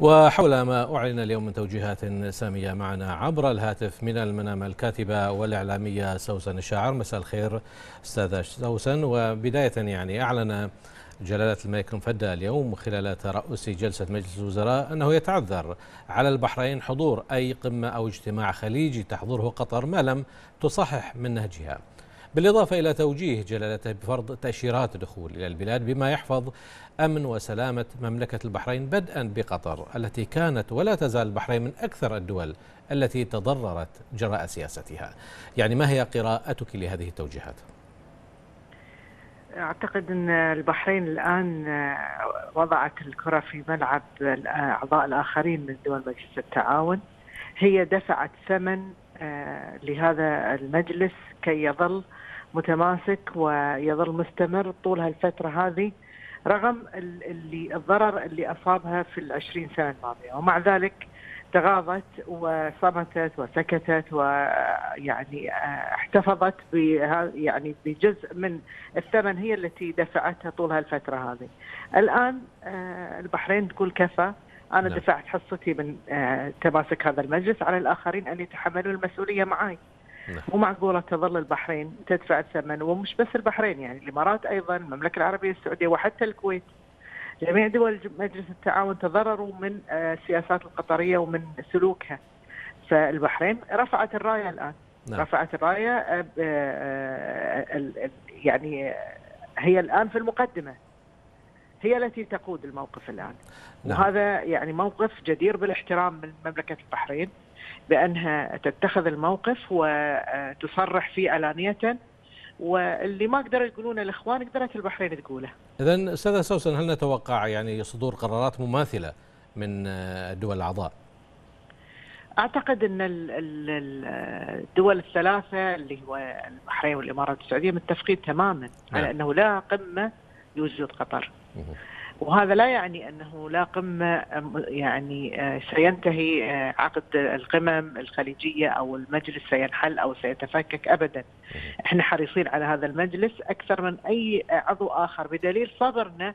وحول ما أعلن اليوم من توجيهات سامية معنا عبر الهاتف من المنام الكاتبة والإعلامية سوسن الشاعر. مساء الخير أستاذة سوسن. وبداية يعني أعلن جلالة الملك مفدى اليوم خلال ترأس جلسة مجلس الوزراء أنه يتعذر على البحرين حضور أي قمة أو اجتماع خليجي تحضره قطر ما لم تصحح من نهجها. بالإضافة إلى توجيه جلالته بفرض تأشيرات الدخول إلى البلاد بما يحفظ أمن وسلامة مملكة البحرين بدءا بقطر التي كانت ولا تزال البحرين من أكثر الدول التي تضررت جراء سياستها يعني ما هي قراءتك لهذه التوجيهات؟ أعتقد أن البحرين الآن وضعت الكرة في ملعب الأعضاء الآخرين من دول مجلس التعاون هي دفعت ثمن لهذا المجلس كي يظل متماسك ويظل مستمر طول هالفترة هذه رغم اللي الضرر اللي أصابها في العشرين سنة الماضية ومع ذلك تغاضت وصمتت وسكتت ويعني احتفظت يعني بجزء من الثمن هي التي دفعتها طول هالفترة هذه. الآن البحرين تقول كفى أنا نعم. دفعت حصتي من تماسك هذا المجلس على الآخرين أن يتحملوا المسؤولية معي. نعم. مو معقولة تظل البحرين تدفع الثمن ومش بس البحرين يعني الإمارات أيضا المملكة العربية السعودية وحتى الكويت. جميع دول مجلس التعاون تضرروا من السياسات القطرية ومن سلوكها. فالبحرين رفعت الراية الآن. نعم. رفعت الراية يعني هي الآن في المقدمة. هي التي تقود الموقف الآن. نعم. وهذا يعني موقف جدير بالاحترام من مملكة البحرين بأنها تتخذ الموقف وتصرح فيه علانيه واللي ما قدروا يقولونه الإخوان قدرت البحرين تقوله. اذا أستاذة سوسن هل نتوقع يعني صدور قرارات مماثلة من الدول الأعضاء؟ أعتقد إن الدول الثلاثة اللي هو البحرين والإمارات السعوديه متفقين تماما نعم. على أنه لا قمة بوجود قطر. وهذا لا يعني أنه لا قمة يعني سينتهي عقد القمم الخليجية أو المجلس سينحل أو سيتفكك ابدا. إحنا حريصين على هذا المجلس أكثر من أي عضو آخر بدليل صبرنا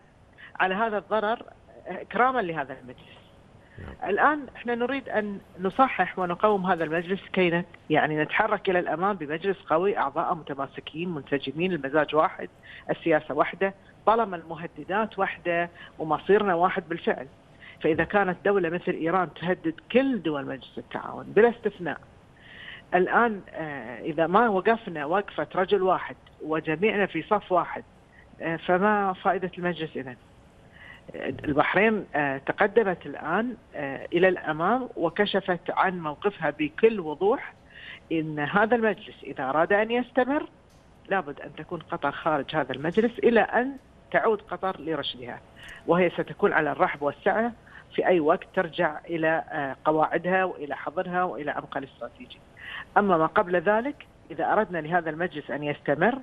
على هذا الضرر إكراما لهذا المجلس. الآن إحنا نريد أن نصحح ونقوم هذا المجلس كي يعني نتحرك إلى الأمام بمجلس قوي أعضاء متماسكين منسجمين المزاج واحد، السياسة واحدة، طالما المهددات واحدة ومصيرنا واحد بالفعل. فإذا كانت دولة مثل إيران تهدد كل دول مجلس التعاون بلا استثناء. الآن إذا ما وقفنا وقفة رجل واحد وجميعنا في صف واحد فما فائدة المجلس اذا؟ البحرين تقدمت الآن إلى الأمام وكشفت عن موقفها بكل وضوح إن هذا المجلس إذا أراد أن يستمر لابد أن تكون قطر خارج هذا المجلس إلى أن تعود قطر لرشدها وهي ستكون على الرحب والسعة في أي وقت ترجع إلى قواعدها وإلى حظرها وإلى عمقها الاستراتيجي. أما ما قبل ذلك إذا أردنا لهذا المجلس أن يستمر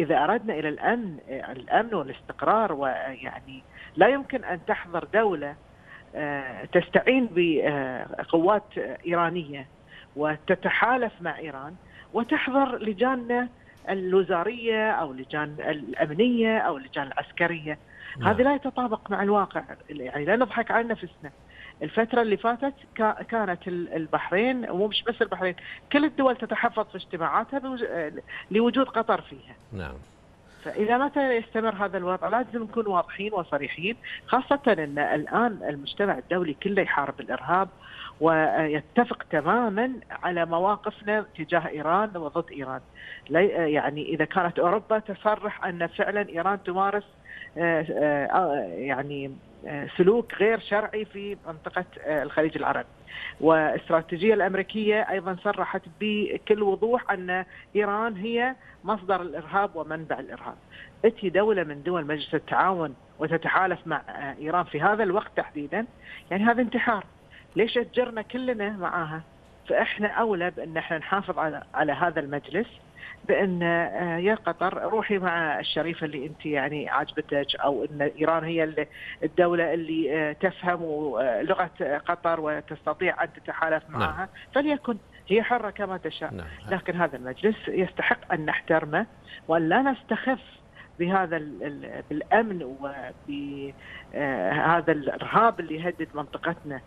اذا أردنا إلى الأمن الأمن والاستقرار ويعني لا يمكن أن تحضر دولة تستعين بقوات إيرانية وتتحالف مع إيران وتحضر لجان الوزارية أو لجان الأمنية أو اللجان العسكرية نعم. هذا لا يتطابق مع الواقع يعني لا نضحك على نفسنا الفترة اللي فاتت كانت البحرين ومش بس البحرين كل الدول تتحفظ في اجتماعاتها لوجود قطر فيها. نعم. فإذا متى يستمر هذا الوضع لازم نكون واضحين وصريحين خاصة أن الآن المجتمع الدولي كله يحارب الإرهاب ويتفق تماما على مواقفنا تجاه إيران وضد إيران. يعني إذا كانت أوروبا تصرح أن فعلا إيران تمارس يعني سلوك غير شرعي في منطقة الخليج العربي. والاستراتيجية الأمريكية أيضا صرحت بكل وضوح أن إيران هي مصدر الإرهاب ومنبع الإرهاب. أتي دولة من دول مجلس التعاون وتتحالف مع إيران في هذا الوقت تحديدا؟ يعني هذا انتحار. ليش أتجرنا كلنا معاها؟ فإحنا أولى بأن إحنا نحافظ على, على هذا المجلس. بأن يا قطر روحي مع الشريفه اللي أنت يعني عاجبتك أو أن إيران هي الدولة اللي تفهم لغة قطر وتستطيع أن تتحالف معها نعم. فليكن هي حرة كما تشاء نعم. لكن هذا المجلس يستحق أن نحترمه وأن لا نستخف بهذا بالأمن وبهذا الإرهاب اللي يهدد منطقتنا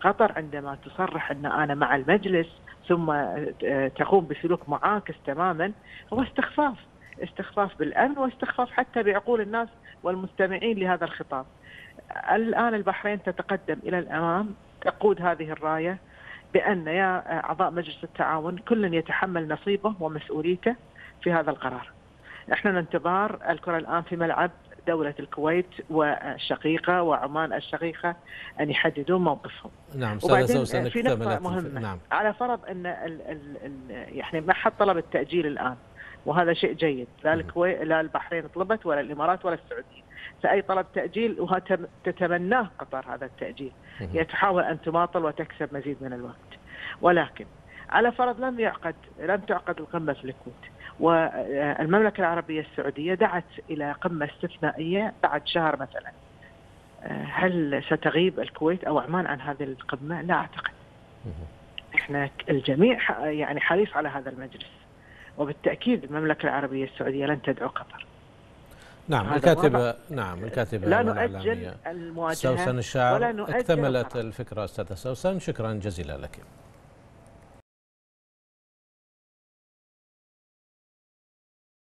قطر عندما تصرح أن أنا مع المجلس ثم تقوم بسلوك معاكس تماما هو استخفاف استخفاف بالأمن واستخفاف حتى بعقول الناس والمستمعين لهذا الخطاب. الآن البحرين تتقدم إلى الأمام تقود هذه الراية بأن يا أعضاء مجلس التعاون كل يتحمل نصيبه ومسؤوليته في هذا القرار. إحنا ننتظر الكرة الآن في ملعب دولة الكويت والشقيقة وعمان الشقيقة أن يحددون موقفهم. نعم وبعدين في نقطة مهمة. نعم. على فرض أن ال ال ال يعني ما حد طلب التأجيل الآن وهذا شيء جيد لا الكويت لا البحرين طلبت ولا الإمارات ولا السعودية. فأي طلب تأجيل وتتمناه قطر هذا التأجيل. هي تحاول أن تماطل وتكسب مزيد من الوقت. ولكن على فرض لم يعقد لم تعقد القمة في الكويت. والمملكة العربية السعودية دعت إلى قمة استثنائية بعد شهر مثلا هل ستغيب الكويت أو عمان عن هذه القمة؟ لا أعتقد. إحنا الجميع يعني حريص على هذا المجلس. وبالتأكيد المملكة العربية السعودية لن تدعو قطر. نعم الكاتبه نعم الكاتبة لا نؤجل المواجهة سوسن الشاعر ولا نؤجل اكتملت الفكرة أستاذة سوسن شكرا جزيلا لك.